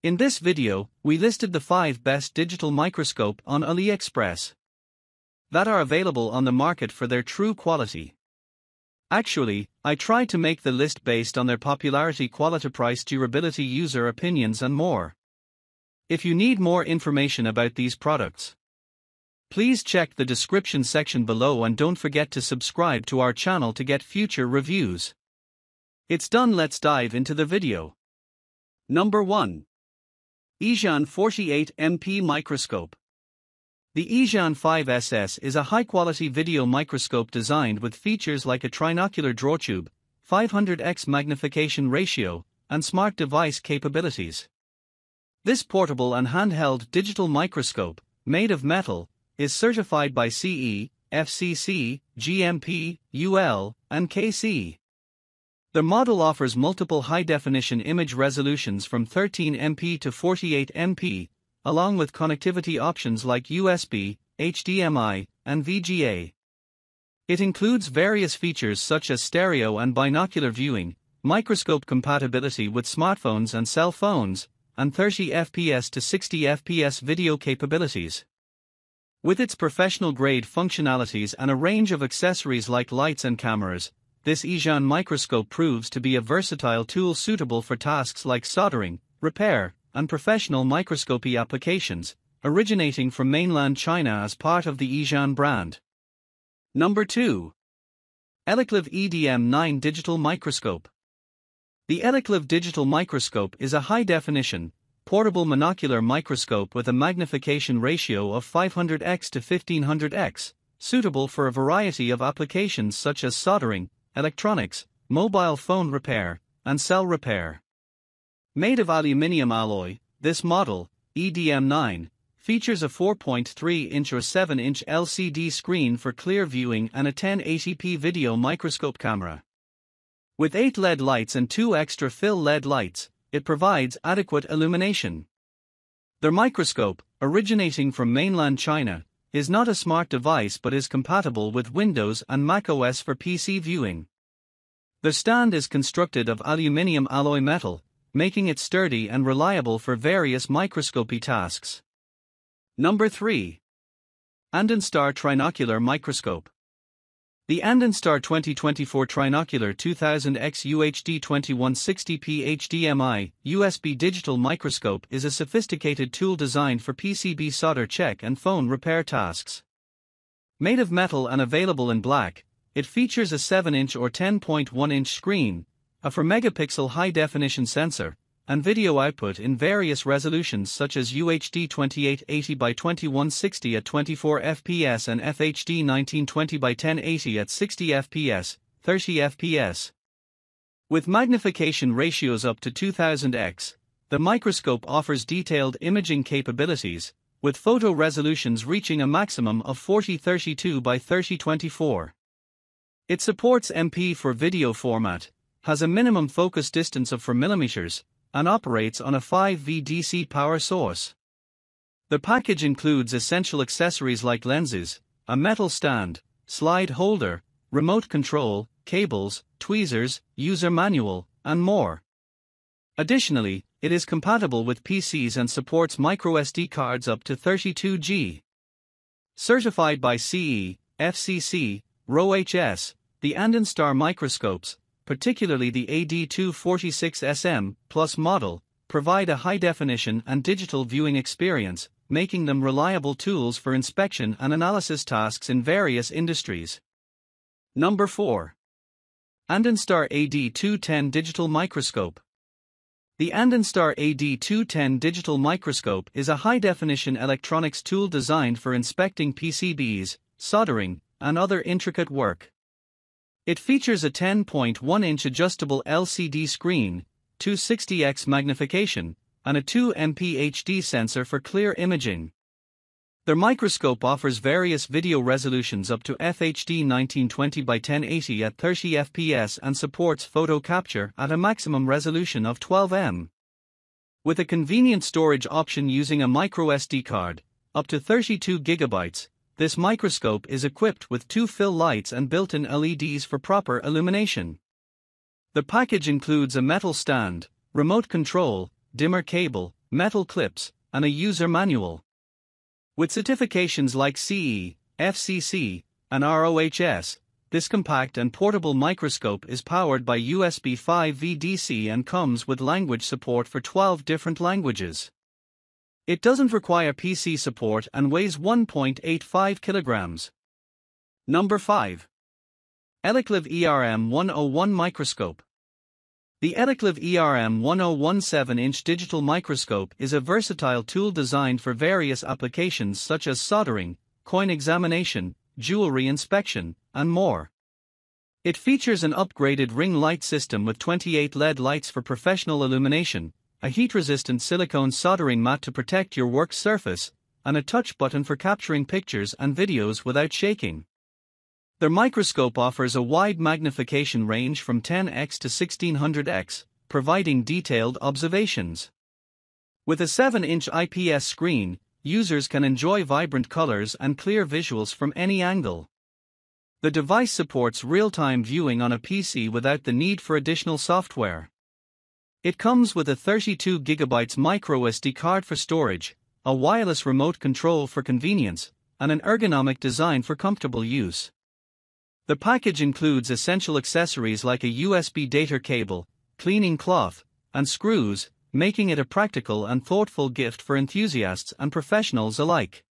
In this video, we listed the 5 best digital microscope on AliExpress that are available on the market for their true quality. Actually, I tried to make the list based on their popularity, quality, price, durability, user opinions, and more. If you need more information about these products, please check the description section below and don't forget to subscribe to our channel to get future reviews. It's done, let's dive into the video. Number 1 YIZHAN 48 MP Microscope The YIZHAN 5SS is a high-quality video microscope designed with features like a trinocular draw tube, 500x magnification ratio, and smart device capabilities. This portable and handheld digital microscope, made of metal, is certified by CE, FCC, GMP, UL, and KC. The model offers multiple high-definition image resolutions from 13 MP to 48 MP, along with connectivity options like USB, HDMI, and VGA. It includes various features such as stereo and binocular viewing, microscope compatibility with smartphones and cell phones, and 30 FPS to 60 FPS video capabilities. With its professional grade functionalities and a range of accessories like lights and cameras, this YIZHAN microscope proves to be a versatile tool suitable for tasks like soldering, repair, and professional microscopy applications, originating from mainland China as part of the YIZHAN brand. Number 2. Elikliv EDM9 Digital Microscope. The Elikliv Digital Microscope is a high definition, portable monocular microscope with a magnification ratio of 500x to 1500x, suitable for a variety of applications such as soldering, electronics, mobile phone repair, and cell repair. Made of aluminium alloy, this model, EDM9, features a 4.3 inch or 7 inch LCD screen for clear viewing and a 1080p video microscope camera. With 8 LED lights and 2 extra fill LED lights, it provides adequate illumination. The microscope, originating from mainland China, is not a smart device but is compatible with Windows and macOS for PC viewing. The stand is constructed of aluminium alloy metal, making it sturdy and reliable for various microscopy tasks. Number 3. Andonstar Trinocular Microscope. The Andonstar 2024 Trinocular 2000X UHD 2160p HDMI USB digital microscope is a sophisticated tool designed for PCB solder check and phone repair tasks. Made of metal and available in black, it features a 7 inch or 10.1 inch screen, a 4 megapixel high definition sensor, and video output in various resolutions such as UHD 2880 by 2160 at 24 fps and FHD 1920 by 1080 at 60 fps, 30 fps. With magnification ratios up to 2000x, the microscope offers detailed imaging capabilities, with photo resolutions reaching a maximum of 4032 by 3024. It supports MP4 video format, has a minimum focus distance of 4 mm, and operates on a 5V DC power source. The package includes essential accessories like lenses, a metal stand, slide holder, remote control, cables, tweezers, user manual, and more. Additionally, it is compatible with PCs and supports microSD cards up to 32G. Certified by CE, FCC, RoHS, the Andonstar microscopes, particularly the AD246SM Plus model, provide a high definition and digital viewing experience, making them reliable tools for inspection and analysis tasks in various industries. Number 4. Andonstar AD210 Digital Microscope. The Andonstar AD210 digital microscope is a high definition electronics tool designed for inspecting PCBs, soldering, and other intricate work. It features a 10.1 inch adjustable LCD screen, 260x magnification, and a 2 MP HD sensor for clear imaging. The microscope offers various video resolutions up to FHD 1920 by 1080 at 30 fps and supports photo capture at a maximum resolution of 12m. With a convenient storage option using a microSD card, up to 32 gigabytes, this microscope is equipped with two fill lights and built-in LEDs for proper illumination. The package includes a metal stand, remote control, dimmer cable, metal clips, and a user manual. With certifications like CE, FCC, and ROHS, this compact and portable microscope is powered by USB 5 VDC and comes with language support for 12 different languages. It doesn't require PC support and weighs 1.85 kilograms. Number 5. Elikliv ERM 101 Microscope. The Elikliv ERM 1017 inch digital microscope is a versatile tool designed for various applications such as soldering, coin examination, jewelry inspection, and more. It features an upgraded ring light system with 28 LED lights for professional illumination, a heat resistant silicone soldering mat to protect your work surface, and a touch button for capturing pictures and videos without shaking. The microscope offers a wide magnification range from 10x to 1600x, providing detailed observations. With a 7 inch IPS screen, users can enjoy vibrant colors and clear visuals from any angle. The device supports real time viewing on a PC without the need for additional software. It comes with a 32GB microSD card for storage, a wireless remote control for convenience, and an ergonomic design for comfortable use. The package includes essential accessories like a USB data cable, cleaning cloth, and screws, making it a practical and thoughtful gift for enthusiasts and professionals alike.